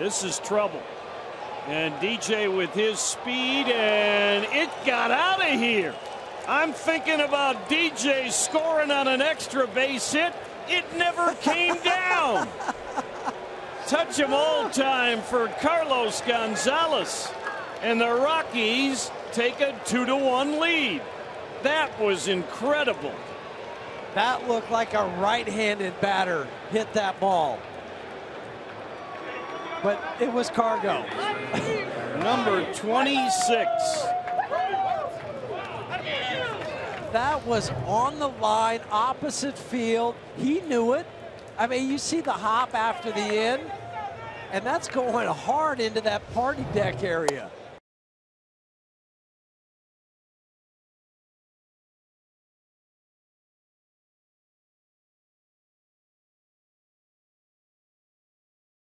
this is trouble. And DJ with his speed, and it got out of here. I'm thinking about DJ scoring on an extra base hit. It never came down. Touch him all time for Carlos Gonzalez. And the Rockies take a two to one lead. That was incredible. That looked like a right-handed batter hit that ball. But it was CarGo. Number 26. That was on the line, opposite field. He knew it. I mean, you see the hop after the in, and that's going hard into that party deck area.